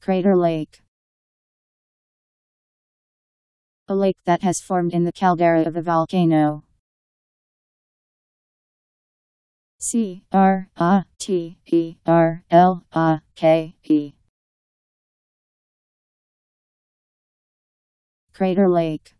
Crater Lake. A lake that has formed in the caldera of a volcano. C R A T E R L A K E. Crater Lake.